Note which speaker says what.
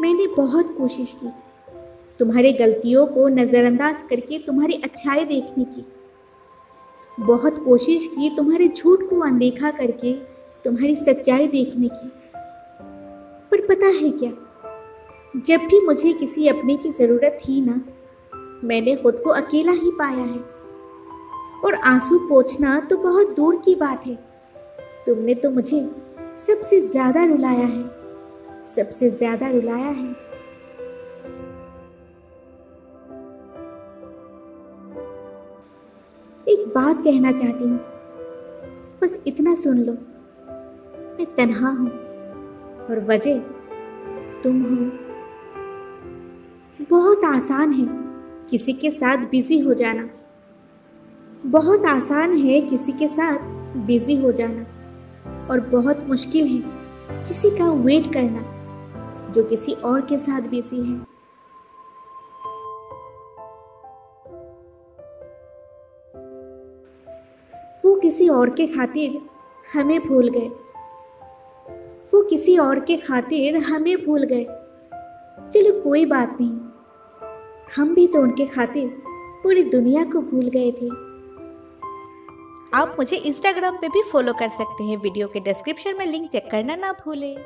Speaker 1: मैंने बहुत कोशिश की। तुम्हारे गलतियों को नज़रअंदाज करके तुम्हारी अच्छाई देखने की। बहुत कोशिश की तुम्हारे झूठ को अनदेखा करके तुम्हारी सच्चाई देखने की। पर पता है क्या? जब भी मुझे किसी अपने की ज़रूरत थी ना, मैंने खुद को अकेला ही पाया है। और आँसू पोछना तो बहुत दूर की बात है। तुमने तो मुझे सबसे ज़्यादा रुलाया है। सबसे ज़्यादा रुलाया है। एक बात कहना चाहती हूँ। बस इतना सुन लो। मैं तन्हा हूँ और वजह तुम हो। बहुत आसान है किसी के साथ बिज़ी हो जाना। बहुत आसान है किसी के साथ बिज़ी हो जाना। और बहुत मुश्किल है किसी का वेट करना। जो किसी और के साथ बिज़ी है। वो किसी और के खातिर हमें भूल गए। वो किसी और के खातिर हमें भूल गए। चलो कोई बात नहीं। हम भी तो उनके खातिर पूरी दुनिया को भूल गए थे।
Speaker 2: आप मुझे इंस्टाग्राम पे भी फॉलो कर सकते हैं। वीडियो के डिस्क्रिप्शन में लिंक चेक करना ना भूलें।